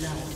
blood.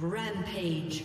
Rampage.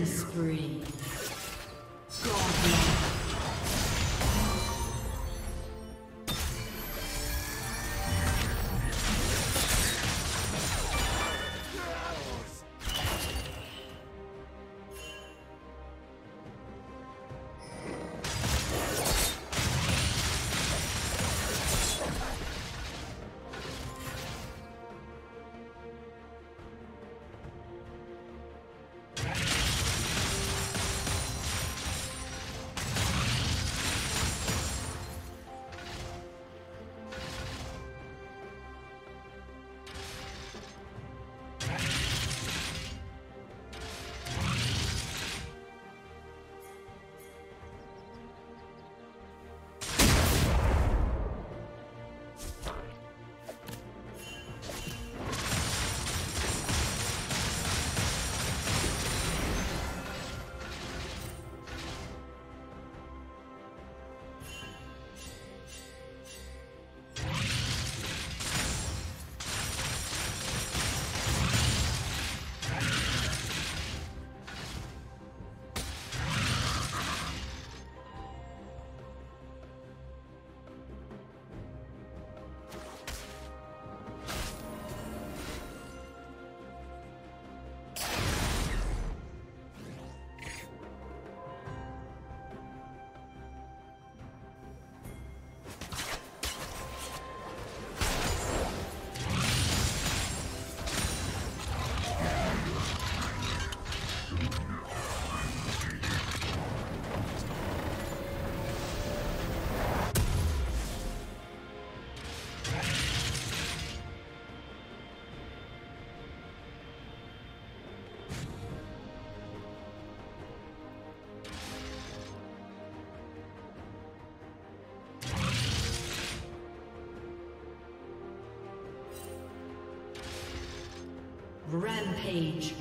killing spree. Rampage.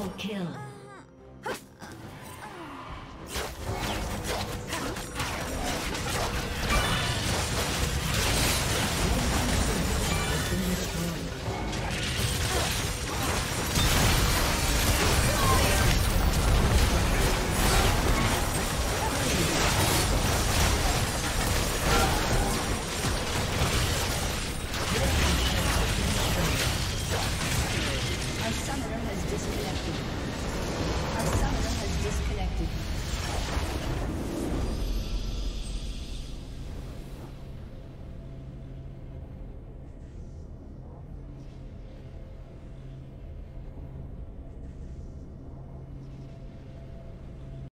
Double kill.